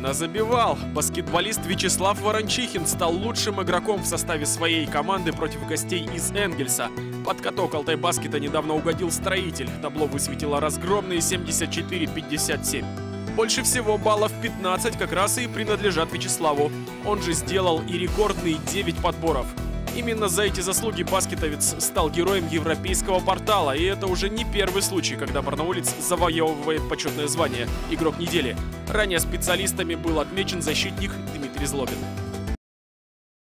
Назабивал. Баскетболист Вячеслав Ворончихин стал лучшим игроком в составе своей команды против гостей из Энгельса. Под каток Алтай Баскета недавно угодил строитель. Табло высветило разгромные 74-57. Больше всего баллов 15 как раз и принадлежат Вячеславу. Он же сделал и рекордные 9 подборов. Именно за эти заслуги баскетовец стал героем европейского портала, и это уже не первый случай, когда барнаулец завоевывает почетное звание «Игрок недели». Ранее специалистами был отмечен защитник Дмитрий Злобин.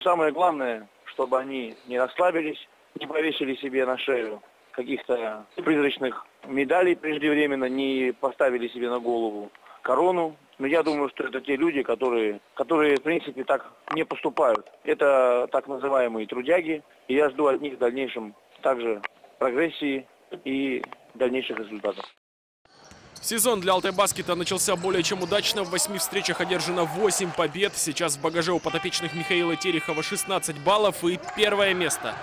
Самое главное, чтобы они не расслабились, не повесили себе на шею каких-то призрачных медалей преждевременно, не поставили себе на голову корону. Но я думаю, что это те люди, которые, которые в принципе так не поступают. Это так называемые трудяги. И я жду от них в дальнейшем также прогрессии и дальнейших результатов. Сезон для Алтай Баскета начался более чем удачно. В восьми встречах одержано 8 побед. Сейчас в багаже у подопечных Михаила Терехова 16 баллов и первое место.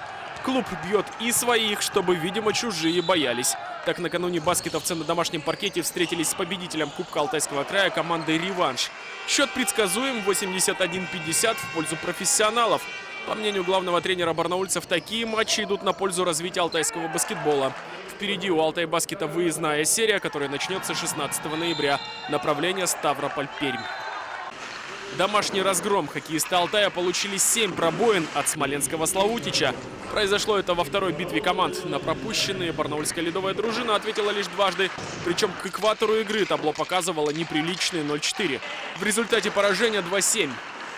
Клуб бьет и своих, чтобы, видимо, чужие боялись. Так, накануне баскетовцы на домашнем паркете встретились с победителем Кубка Алтайского края командой «Реванш». Счет предсказуем 81-50 в пользу профессионалов. По мнению главного тренера барнаульцев, такие матчи идут на пользу развития алтайского баскетбола. Впереди у Алтай Баскета выездная серия, которая начнется 16 ноября. Направление Ставрополь-Пермь. Домашний разгром хоккеисты Алтая получили 7 пробоин от смоленского Славутича. Произошло это во второй битве команд. На пропущенные барнаульская ледовая дружина ответила лишь дважды. Причем к экватору игры табло показывало неприличные 0-4. В результате поражения 2-7.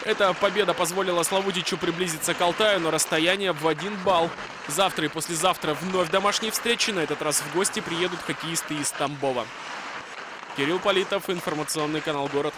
Эта победа позволила Славутичу приблизиться к Алтаю на расстояние в один балл. Завтра и послезавтра вновь домашние встречи. На этот раз в гости приедут хоккеисты из Тамбова. Кирилл Политов, информационный канал «Город».